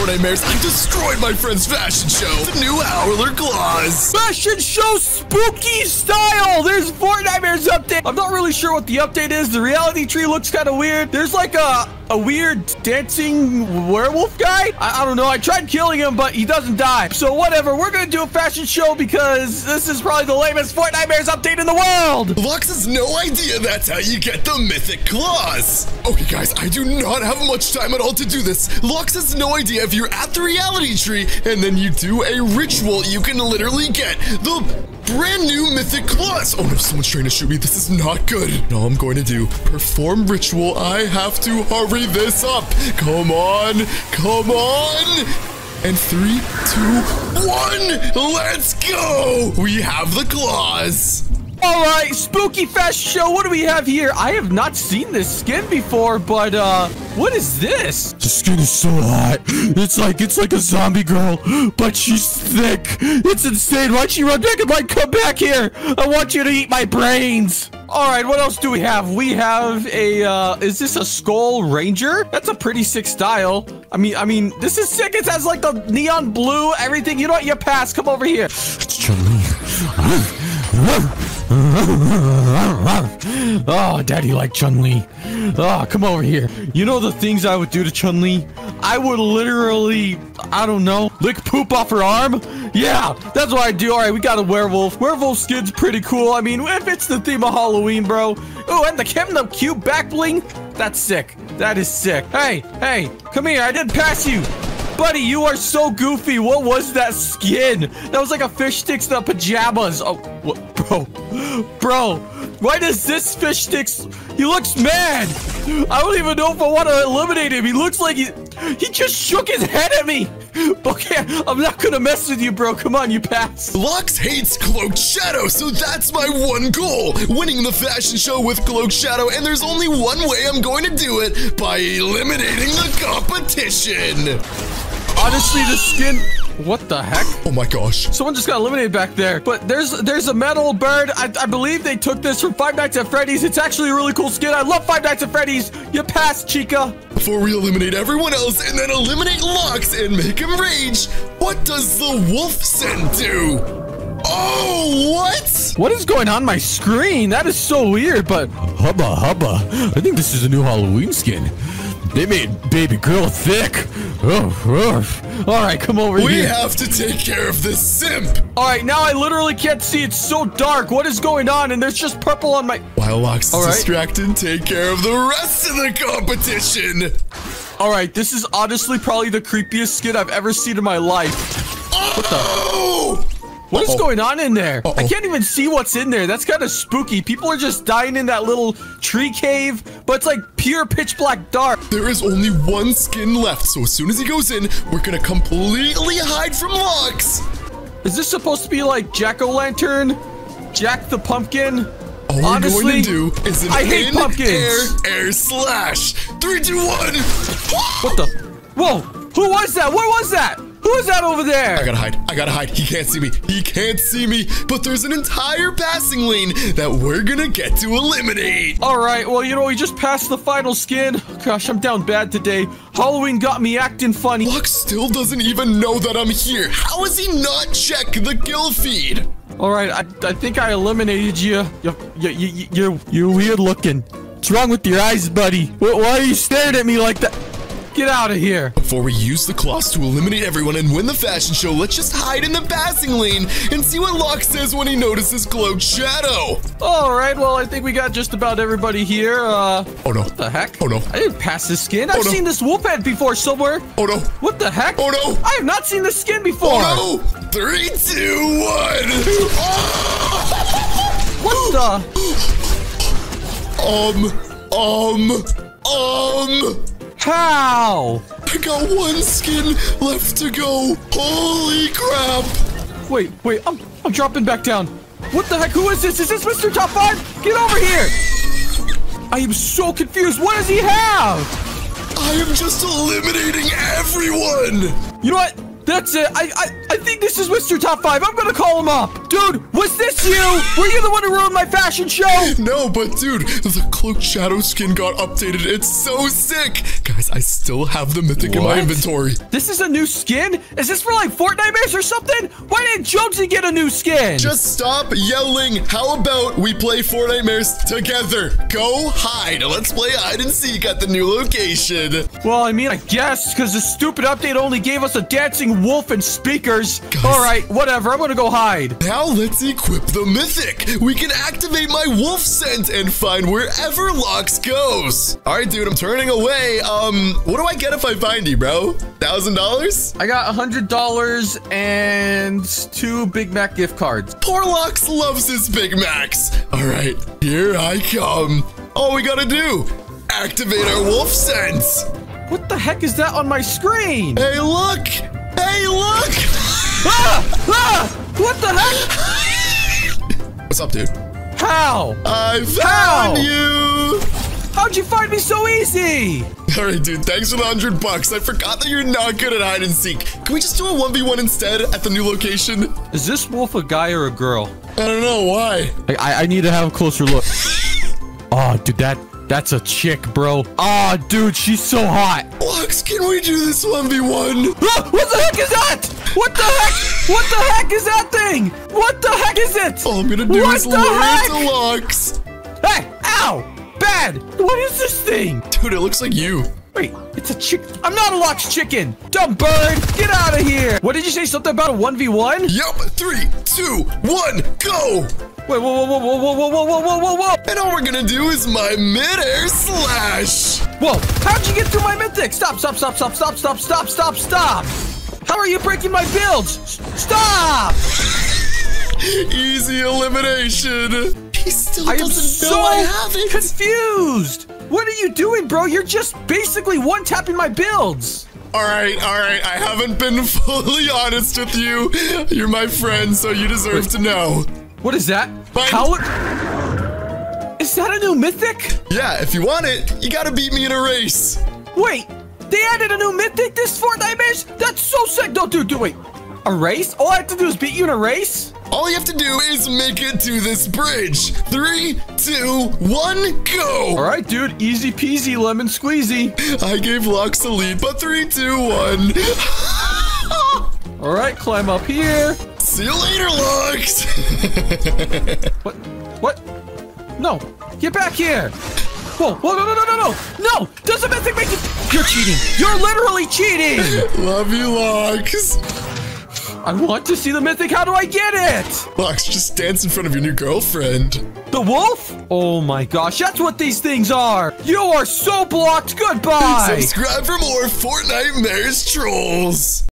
Fortnitemares, I destroyed my friend's fashion show. The new Howler Claws. Fashion show spooky style. There's Fortnitemares update. I'm not really sure what the update is. The reality tree looks kind of weird. There's like a a weird dancing werewolf guy. I, I, don't know. I tried killing him, but he doesn't die. So whatever. We're going to do a fashion show because this is probably the lamest Fortnitemares update in the world. Lux has no idea that's how you get the mythic claws. Okay, guys, I do not have much time at all to do this. Lux has no idea if you're at the reality tree and then you do a ritual, you can literally get the brand new mythic claws. Oh no, someone's trying to shoot me. This is not good. No, I'm going to do perform ritual. I have to hurry this up. Come on, come on. And three, two, one, let's go. We have the claws. All right, Spooky Fest Show. What do we have here? I have not seen this skin before, but uh, what is this? The skin is so hot. It's like it's like a zombie girl, but she's thick. It's insane. Why'd she run back and like come back here? I want you to eat my brains. All right, what else do we have? We have a, uh, is this a Skull Ranger? That's a pretty sick style. I mean, I mean, this is sick. It has like the neon blue, everything. You know what? You pass. Come over here. It's Chun-Li. Oh, daddy like Chun-Li. Oh, come over here. You know the things I would do to Chun-Li? I would literally, I don't know, lick poop off her arm? Yeah, that's what I do. All right, we got a werewolf. Werewolf skin's pretty cool. I mean, if it's the theme of Halloween, bro. Oh, and the the cute back bling. That's sick. That is sick. Hey, hey, come here. I didn't pass you. Buddy, you are so goofy. What was that skin? That was like a fish sticks in the pajamas. Oh, what, bro. Bro, why does this fish sticks... He looks mad. I don't even know if I want to eliminate him. He looks like he... He just shook his head at me. Okay, I'm not gonna mess with you, bro. Come on, you pass. Lux hates Cloaked Shadow, so that's my one goal. Winning the fashion show with Cloaked Shadow, and there's only one way I'm going to do it, by eliminating the competition. Honestly, the skin... What the heck? Oh my gosh. Someone just got eliminated back there. But there's there's a metal bird. I, I believe they took this from Five Nights at Freddy's. It's actually a really cool skin. I love Five Nights at Freddy's. You passed, Chica. Before we eliminate everyone else and then eliminate Lux and make him rage, what does the wolf scent do? Oh, what? What is going on my screen? That is so weird, but... Hubba, hubba. I think this is a new Halloween skin. They made baby girl thick. Oh, oh. All right, come over we here. We have to take care of this simp. All right, now I literally can't see. It's so dark. What is going on? And there's just purple on my... While Lux is right. distracted, take care of the rest of the competition. All right, this is honestly probably the creepiest skin I've ever seen in my life. Oh! What the... Oh! What is going on in there? I can't even see what's in there. That's kind of spooky. People are just dying in that little tree cave, but it's like pure pitch black dark. There is only one skin left, so as soon as he goes in, we're gonna completely hide from Lux. Is this supposed to be like Jack-O-Lantern? Jack the Pumpkin? All Honestly, we're going to do is an I hate in pumpkins. air air slash. Three, two, one. What the? Whoa! Who was that? What was that? Who is that over there? I gotta hide. I gotta hide. He can't see me. He can't see me. But there's an entire passing lane that we're gonna get to eliminate. All right. Well, you know, we just passed the final skin. Gosh, I'm down bad today. Halloween got me acting funny. Lux still doesn't even know that I'm here. How is he not check the kill feed? All right. I, I think I eliminated you. You, you, you, you're, you're weird looking. What's wrong with your eyes, buddy? Why are you staring at me like that? Get out of here. Before we use the claws to eliminate everyone and win the fashion show, let's just hide in the passing lane and see what Locke says when he notices Cloaked Shadow. All right, well, I think we got just about everybody here. Uh, oh, no. What the heck? Oh, no. I didn't pass this skin. I've oh, no. seen this wolf head before somewhere. Oh, no. What the heck? Oh, no. I have not seen this skin before. Oh, no. Three, two, one. What the? Um, um, um. How? I got one skin left to go. Holy crap. Wait, wait, I'm, I'm dropping back down. What the heck? Who is this? Is this Mr. Top 5? Get over here. I am so confused. What does he have? I am just eliminating everyone. You know what? That's it. I, I I think this is Mr. Top 5. I'm gonna call him up. Dude, was this you? Were you the one who ruined my fashion show? No, but dude, the Cloaked Shadow skin got updated. It's so sick. Guys, I still have the mythic in my What? inventory. This is a new skin? Is this for like Fortnite or something? Why didn't Jonesy get a new skin? Just stop yelling. How about we play Fortnitemares together? Go hide. Let's play hide and seek at the new location. well, I mean, I guess because the stupid update only gave us a dancing wolf and speakers. Guys. All right, whatever. I'm gonna go hide. Now let's equip the mythic. We can activate my wolf scent and find wherever Lux goes. All right, dude, I'm turning away. Um, what do I get if I find you, bro? Thousand dollars? I got a hundred dollars and two Big Mac gift cards. Poor Lux loves his Big Macs. All right, here I come. All we gotta do, activate our wolf sense. What the heck is that on my screen? Hey, look! Hey, look! Ah! Ah! What the heck? What's up, dude? How? I How? found you! How'd you find me so easy? All right, dude, thanks for the 100 bucks. I forgot that you're not good at hide and seek. Can we just do a 1v1 instead at the new location? Is this wolf a guy or a girl? I don't know why. I, I, I need to have a closer look. Oh, dude, that that's a chick, bro. Oh, dude, she's so hot. Lux, can we do this 1v1? Ah, what the heck is that? What the heck? What the heck is that thing? What the heck is it? All I'm gonna do What is the lure heck? it to Lux. Hey, ow! Bad! What is this thing? Dude, it looks like you. Wait, it's a chick. I'm not a Lux chicken. Dumb bird, get out of here. What did you say? Something about a 1v1? Yup, three, two, one, go! Wait, whoa, whoa, whoa, whoa, whoa, whoa, whoa, whoa, whoa, whoa, whoa. And all we're gonna do is my mid-air slash. Whoa, how'd you get through my mythic? Stop, stop, stop, stop, stop, stop, stop, stop, stop. How are you breaking my builds? Stop! Easy elimination. He still I am doesn't so know I have it. confused. What are you doing, bro? You're just basically one-tapping my builds. All right, all right. I haven't been fully honest with you. You're my friend, so you deserve to know. What is that? Fine. How? Is that a new mythic? Yeah, if you want it, you gotta beat me in a race. Wait, they added a new mythic this Fortnite match? That's so sick. Don't do, do, wait. A race? All I have to do is beat you in a race? All you have to do is make it to this bridge. Three, two, one, go! All right, dude. Easy peasy, lemon squeezy. I gave Lux a lead, but three, two, one. All right, climb up here. See you later, Lux. What? What? No. Get back here. Whoa, whoa, no, no, no, no, no. No, does the mythic make you... You're cheating. You're literally cheating. Love you, Lux. I want to see the mythic. How do I get it? Lux, just dance in front of your new girlfriend. The wolf? Oh my gosh, that's what these things are. You are so blocked. Goodbye. Subscribe for more Fortnitemares trolls.